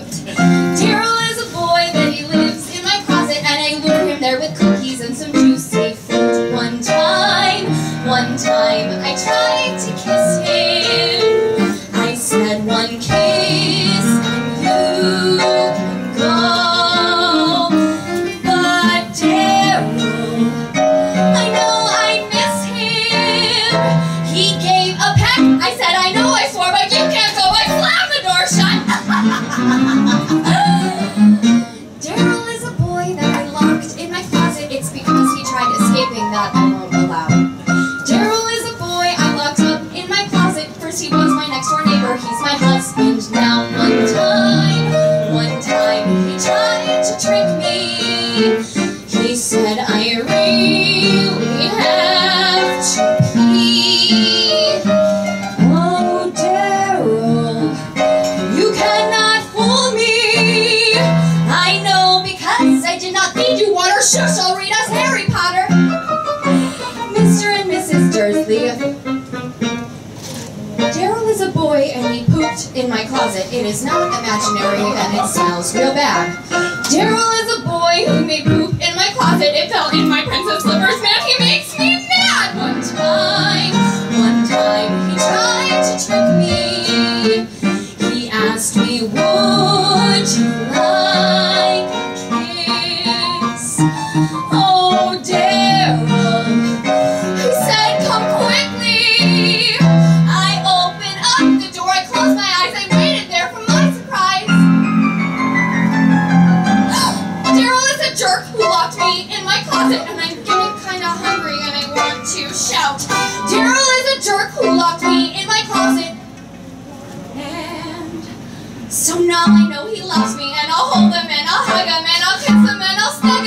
cute. Daryl is a boy, that he lives in my closet, and I lure him there with cookies and some juicy fruit. One time, one time, I tried to kiss him. That I won't allow. Daryl is a boy I locked up in my closet. First he was my next door neighbor, he's my husband now. One time, one time he tried to trick me. He said I really have to pee. Oh, Daryl, you cannot fool me. I know because I did not feed you water. Shush, I'll Daryl is a boy and he pooped in my closet. It is not imaginary and it smells real bad. Daryl is a boy locked me in my closet, and I'm getting kinda hungry and I want to shout. Daryl is a jerk who locked me in my closet. And so now I know he loves me, and I'll hold him, and I'll hug him, and I'll kiss him, and I'll stay